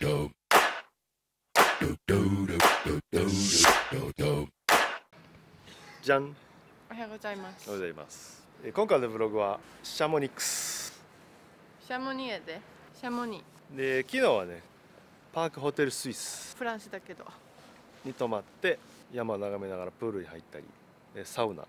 じゃんおはようございます。おはようございます。えー今回のブログはシャモニックス。シャモニエで。シャモニで昨日はねパークホテルスイスフランスだけど。に泊まって山を眺めながらプールに入ったりでサウナ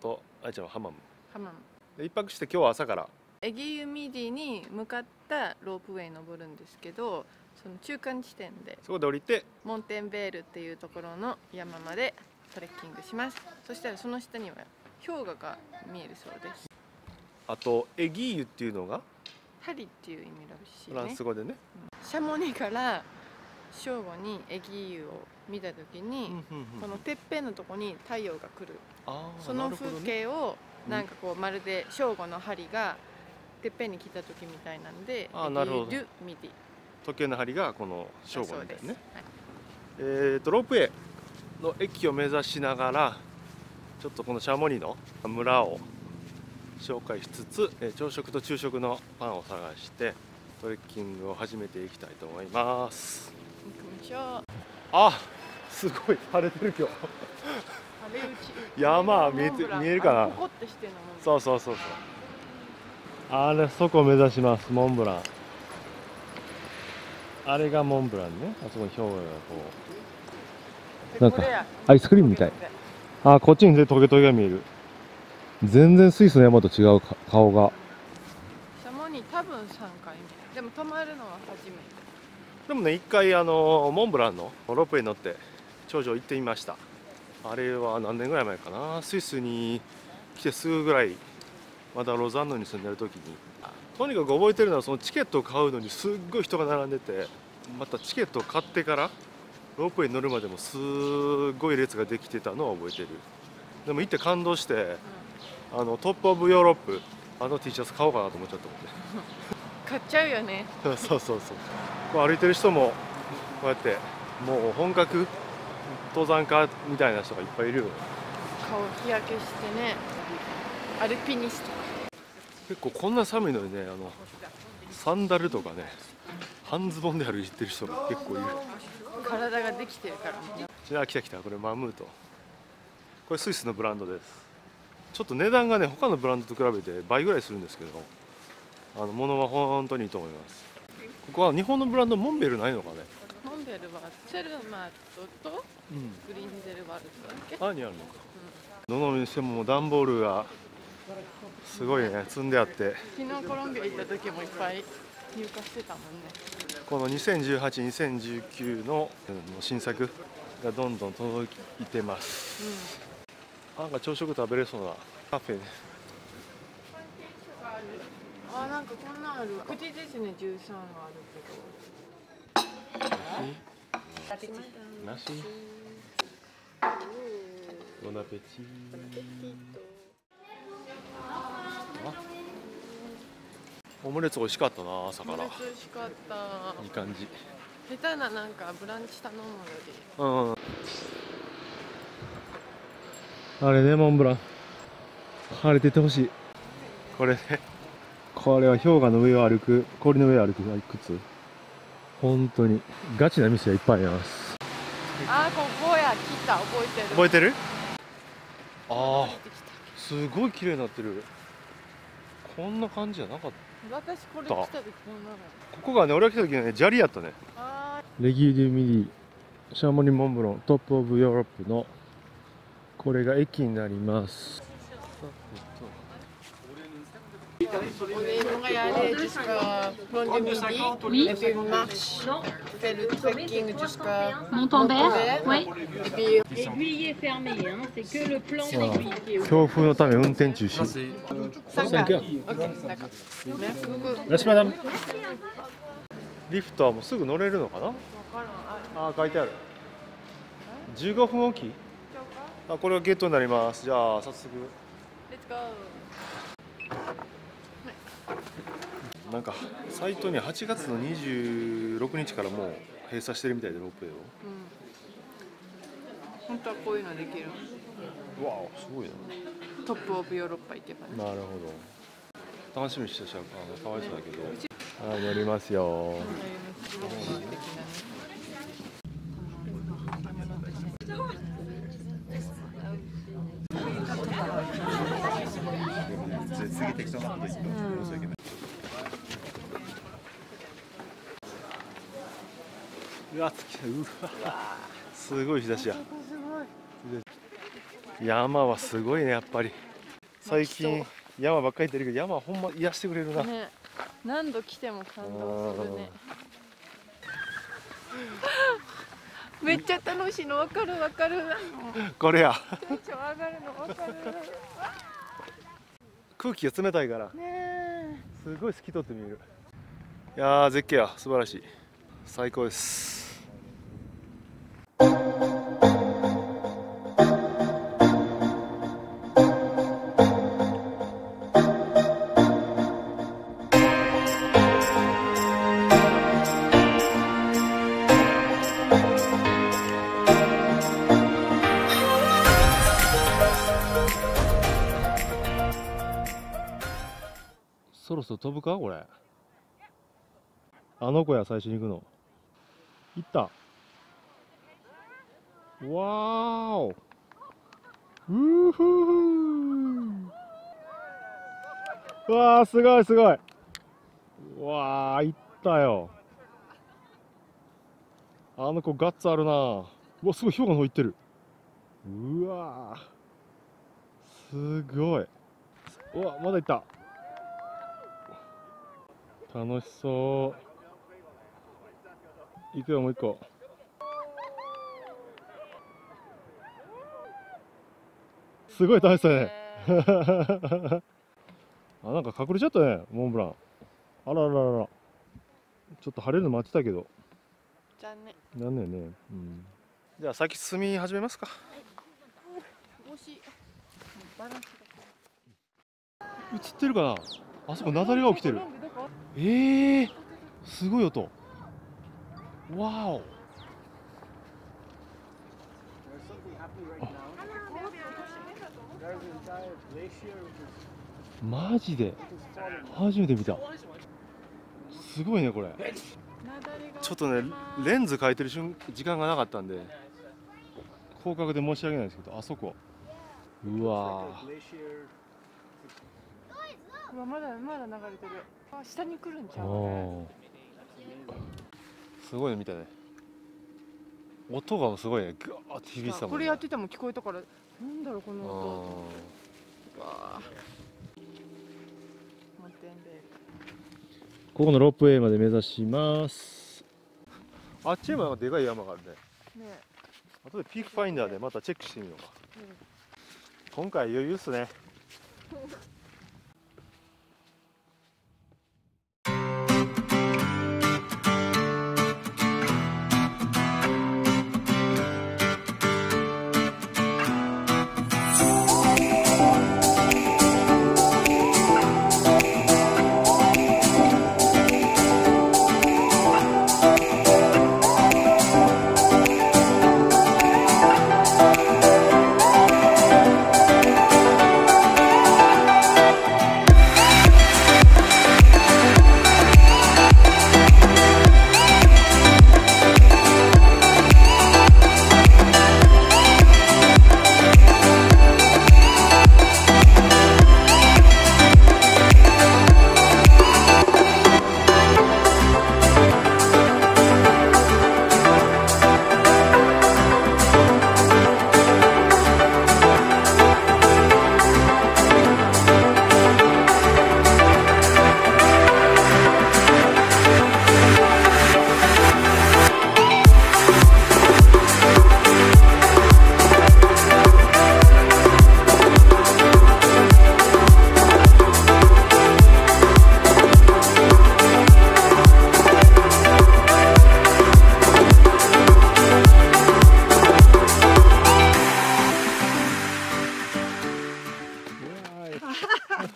とあいちゃんはハマム。ハマム。で一泊して今日は朝から。エギユミディに向かったロープウェイ登るんですけどその中間地点でそこで降りてモンテンベールっていうところの山までトレッキングします。そしたらその下には氷河が見えるそうです。あと aiguille っていうのが？針っていう意味らしいフランねス語でね。シャモニから正午にエギユを見た時に、このてっぺんのとこに太陽が来る。その風景をなんかこうまるで正午の針がてっぺんに来た時みたいなんであーなるほどエギユミディ時計の針がこの正午みたいなね。はい。えー、とロープウェイの駅を目指しながらちょっとこのシャモニの村を紹介しつつ、えー朝食と昼食のパンを探してトレッキングを始めていきたいと思います。行きましょう。あすごい晴れてる今日。晴れ打ち。山見えて見えるかな？そうそうそうそう。あれそこを目指しますモンブランあれがモンブランね。あそこに氷河がこう。なんかアイスクリームみたい。あこっちに全然トゲトゲが見える。全然スイスの山と違うか顔が。シャモニ多分3回目でも泊まるのは初めて。でもね一回あのモンブランのロープウェイに乗って頂上行ってみました。あれは何年ぐらい前かな。スイスに来てすぐぐらいまだロザンヌに住んでる時にとにかく覚えてるのはそのチケットを買うのにすっごい人が並んでてまたチケットを買ってからロープウェイに乗るまでもすっごい列ができてたのは覚えてる。でも行って感動してあの Top of Europe あの T シャツ買おうかなと思っちゃったもんね。買っちゃうよね。そうそうそう。こう歩いてる人もこうやってもう本格登山家みたいな人がいっぱいいるよ顔日焼けしてね。アルピニスト結構こんな寒いのにねあのサンダルとかね半ズボンで歩いてる人が結構いる。体ができてるからね。ちな来た来たこれマムート。これスイスのブランドです。ちょっと値段がね他のブランドと比べて倍ぐらいするんですけどあの物は本当にいいと思います。ここは日本のブランドモンベルないのかね？モンベルはセルマットとうん。グリーンゼルワルトだっけ？あにあるのか。どの店ももう段ボールがすごいね積んであって。昨日コロンビア行った時もいっぱい入荷してたもんね。この2018-2019のうん新作がどんどん届いてます。なんか朝食食べれそうなカフェ。ねあなんかこんなんある口ですね13あるけど。なし？ボナペチオムレツ美味しかったな朝から。オムレツ美味しかった。いい感じ。下手ななんかブランチ頼むよりうんあれねモンブラン。晴れててほしい。これね。これは氷河の上を歩く氷の上を歩く靴本当に。ガチな店がいっぱいあります。あここや来た。覚えてる。覚えてる？ああすごい綺麗になってる。こんな感じじゃなかった私これ来た時こんなの。ここがね俺が来た時はね砂利やったね。あ l'Aiguille du Midi Chamonix-Mont-Blanc Top of Europe のこれが駅になります。ー on est on y aller jusqu'à Plan du Midi et puis on marche on fait le trekking jusqu'à Montenvers, oui. et puis L'aiguille est fermé, hein. c'est que le plan d'aiguille qui est ouvert. 強風のため運転中止5 heures ok d'accord merci beaucoup よしマダムリフトはもうすぐ乗れるのかなあ書いてある15分おきあこれがゲットになりますじゃあ早速 Let's go なんかサイトに8月の26日からもう閉鎖してるみたいでロープウェイを。うん。本当はこういうのできる。うわおすごいトップオブヨーロッパ行けばね。ななるほど。楽しみにしてたあのかわいそうだけど。はい乗りますよ。うんわ来たうわすごい日差しや。山はすごいねやっぱり。最近山ばっかり行ってるけど山はほんま癒してくれるな、ね何度来ても感動するね。めっちゃ楽しいの分かる分かる。これや。テンション上がるの分かる。空気が冷たいから。ねすごい透き通って見える。いやー絶景や。素晴らしい。最高です飛ぶか？これ。あの子や最初に行くの。行った。わーお。うーふうわーすごいすごい。わー行ったよ。あの子ガッツあるな。うわすごい氷河の方行ってる。うわすごい。うわまだ行った。楽しそう。行くよもう一個。すごい楽しそうね。あなんか隠れちゃったねモンブラン。あらららら。ちょっと晴れるの待ってたけど。残念。なんね。ねうん。じゃあ先進み始めますか。惜しい。バランス映ってるかな？あそこ雪崩が起きてる。ええー、すごい音。わお。マジで。初めて見た。すごいねこれ。ちょっとねレンズ変えてる瞬時間がなかったんで。広角で申し訳ないですけどあそこ。うわうわまだまだ流れてる。あ下に来るんちーゃうおー。すごいの見たね。音がすごいね。グワーって響いてたもん、ね、これやってても聞こえたからなんだろうこの音。わここのロープウェイまで目指します。あっちへもでかい山があるね。ね。後でピークファインダーでまたチェックしてみようか、今回余裕っすね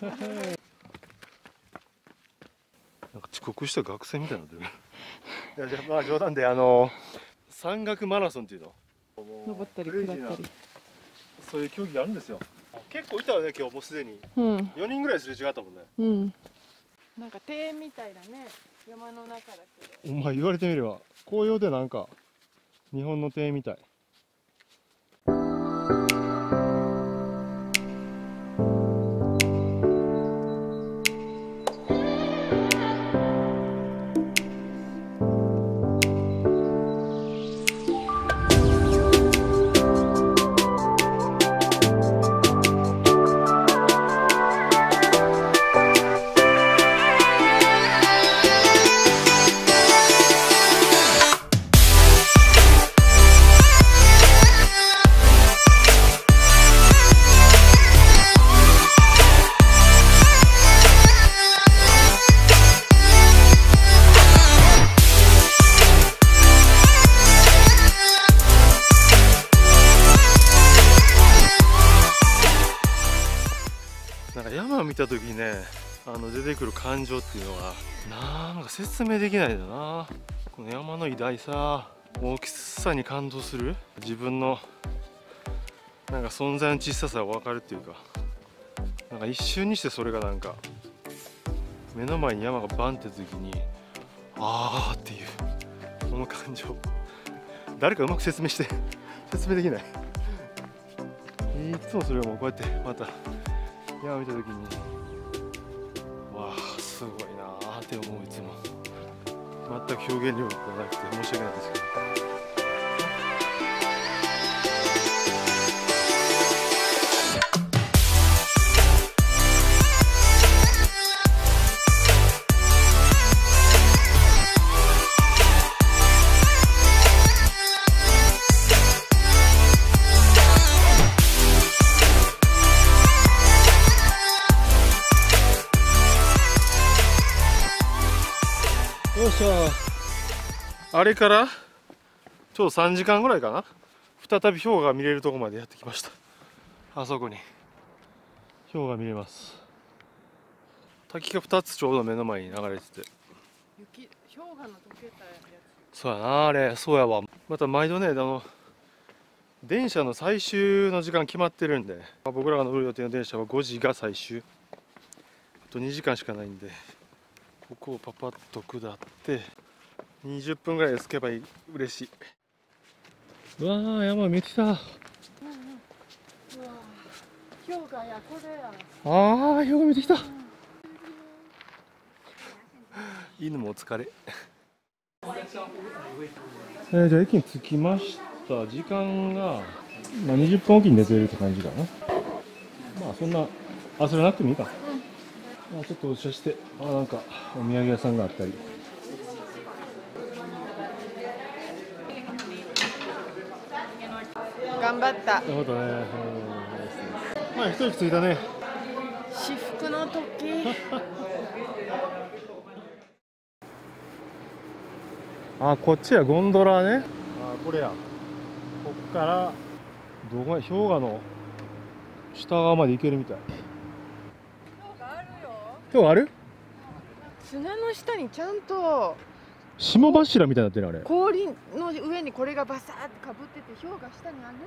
なんか遅刻した学生みたいになってる。いやじゃあまあ冗談であの山岳マラソンっていうの。登ったりクレイジーな下ったり。そういう競技があるんですよ。結構いたよね今日もうすでに。うん。4人ぐらいすれ違ったもんね。うん。なんか庭園みたいだね山の中だけど。お前言われてみれば紅葉でなんか日本の庭園みたい見た時にねあの出てくる感情っていうのはなんか説明できないんだな。この山の偉大さ大きさに感動する自分のなんか存在の小ささが分かるっていうかなんか一瞬にしてそれがなんか目の前に山がバンって時にあーっていうこの感情。誰かうまく説明して説明できない。いつもそれをもうこうやってまた山見た時に。わあすごいなあって思ういつも。全く表現力がなくて申し訳ないですけど。あれからちょうど3時間ぐらいかな。再び氷河が見れるところまでやってきました。あそこに。氷河が見れます。滝が2つちょうど目の前に流れてて。雪氷河の溶けたやそうやなあれ。そうやわ。また毎度ねあの電車の最終の時間決まってるんでまあ僕らが乗る予定の電車は5時が最終。あと2時間しかないんでここをパパッと下って20分ぐらいで着けばいい。嬉しい。うわー山見えてきたあつ氷河やこれや。あー氷河見えてきた。犬もお疲れ。えー、じゃあ駅に着きました。時間が、まあ、20分おきに寝てるって感じかな。まあそんな焦らなくてもいいか、まあ、ちょっとお茶して。あなんかお土産屋さんがあったり張った。なるほどね。うん。まあ一人着いたね。至福の時。あこっちやゴンドラね。あこれや。こっからどこまで氷河の下側まで行けるみたい。氷河あるよ。氷河ある？砂の下にちゃんと霜柱みたいになってるあれ。氷の上にこれがバサーってかぶってて氷河下にあるんよ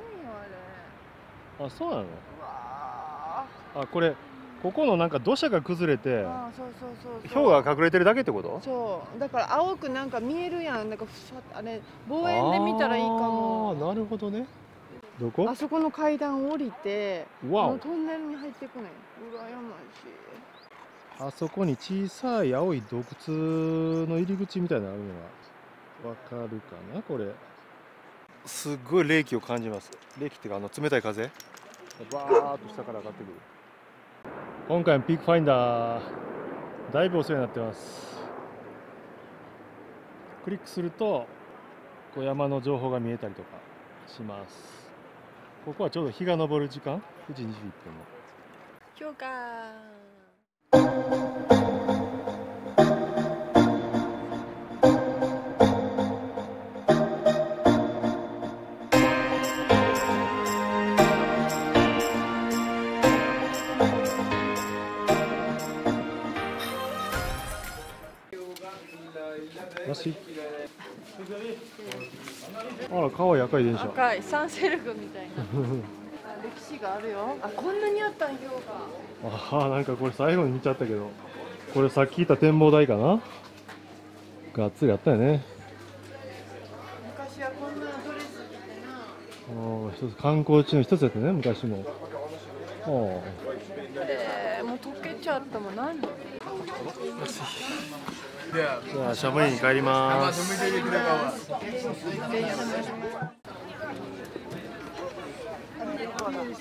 あれ。あそうなの？うわあこれここのなんか土砂が崩れて氷河が隠れてるだけってこと？そう。だから青くなんか見えるやんなんかふさあれ望遠で見たらいいかも。あーなるほどね。どこ？あそこの階段降りてこのトンネルに入っていくねん羨ましいあそこに小さい青い洞窟の入り口みたいなのあるのがわかるかなこれ？すっごい冷気を感じます。冷気っていうかあの冷たい風？バーっと下から上がってくる。今回のピークファインダーだいぶお世話になってます。クリックするとこう山の情報が見えたりとかします。ここはちょうど日が昇る時間？9時21分の。氷河らあら可愛い赤い電車。赤いサンセルグみたいな 歴史があるよ。あこんなにあったん氷河ああなんかこれ最後に見ちゃったけど。これさっき言った展望台かな？がっつりあったよね。昔はこんなドレス着てな。ああ一つ観光地の一つやったね昔も。あえー、もう溶けちゃったもんなんであじゃあシャムリに帰ります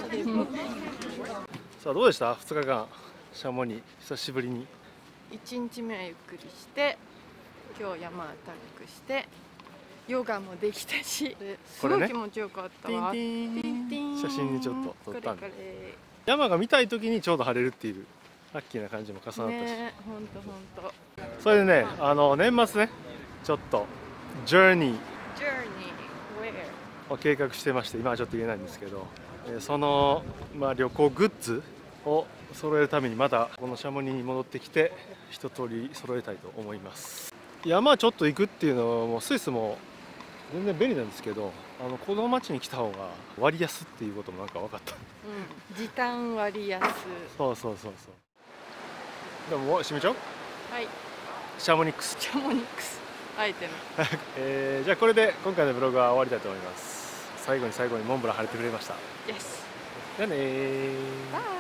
さあどうでした？2日間シャモニ久しぶりに。1日目はゆっくりして今日山アタックしてヨガもできたしすごい気持ちよかったわ、ティン。ティンティン。写真にちょっと撮ったんで山が見たい時にちょうど晴れるっていうラッキーな感じも重なったし、ねほんとほんと。それでねあの年末ねちょっとジョーニー?を計画してまして今はちょっと言えないんですけど、えーその、まあ、旅行グッズを揃えるためにまたこのシャモニーに戻ってきて一通り揃えたいと思います。山ちょっと行くっていうのはもうスイスも全然便利なんですけどあのこの町に来た方が割安っていうこともなんか分かった。うん、時短割安。そうそうそうそう。でももう閉めちゃうはい、シャモニックス、チャモニックス。アイテム。えーじゃあこれで今回のブログは終わりたいと思います。最後に最後にモンブラン晴れてくれました Yes. Bye.